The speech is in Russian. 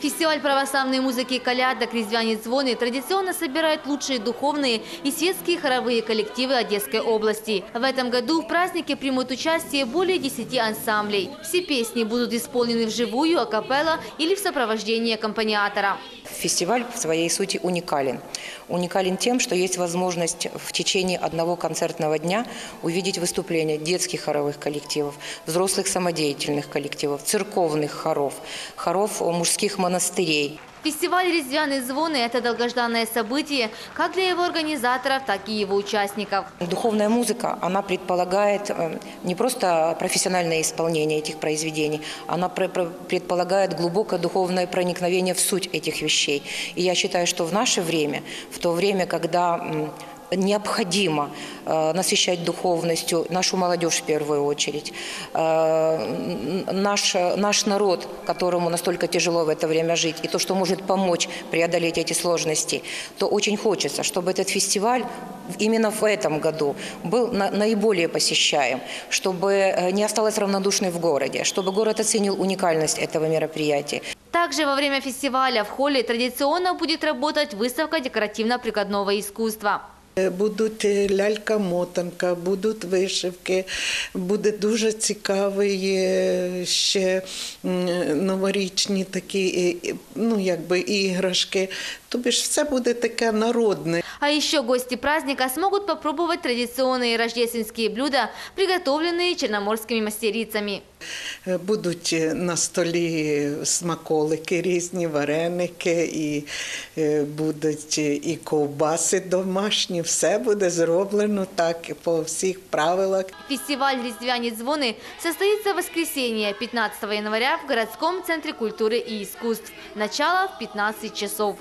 Фестиваль православной музыки «Колядок. Резвяне звоны» традиционно собирает лучшие духовные и светские хоровые коллективы Одесской области. В этом году в празднике примут участие более 10 ансамблей. Все песни будут исполнены вживую, акапелла или в сопровождении аккомпаниатора. Фестиваль в своей сути уникален. Уникален тем, что есть возможность в течение одного концертного дня увидеть выступления детских хоровых коллективов, взрослых самодеятельных коллективов, церковных хоров, хоров мужских монастырей. Фестиваль «Резвяные звоны» – это долгожданное событие как для его организаторов, так и его участников. Духовная музыка, она предполагает э, не просто профессиональное исполнение этих произведений, она пре- пре- предполагает глубокое духовное проникновение в суть этих вещей. И я считаю, что в наше время, в то время, когда необходимо э, насыщать духовностью нашу молодежь в первую очередь, э, наш, наш народ, которому настолько тяжело в это время жить, и то, что может помочь преодолеть эти сложности, то очень хочется, чтобы этот фестиваль именно в этом году был на- наиболее посещаем, чтобы э, не осталось равнодушной в городе, чтобы город оценил уникальность этого мероприятия. Также во время фестиваля в холле традиционно будет работать выставка декоративно-прикладного искусства. Будуть лялька-мотанка, будуть вишивки, буде дуже цікавий е, ще новорічні такі е, ну, якби, іграшки. Тобі ж все буде таке народне. А еще гости праздника смогут попробовать традиционные рождественские блюда, приготовленные черноморскими мастерицами. Е, Будуть е, на столі смаколики різні, вареники, і е, будуть е, і ковбаси домашні. Все буде зроблено так по всіх правилах. Фестиваль «Резвяне звоны» состоится в воскресенье 15 января в городском центре культуры и искусств. Начало в 15 часов.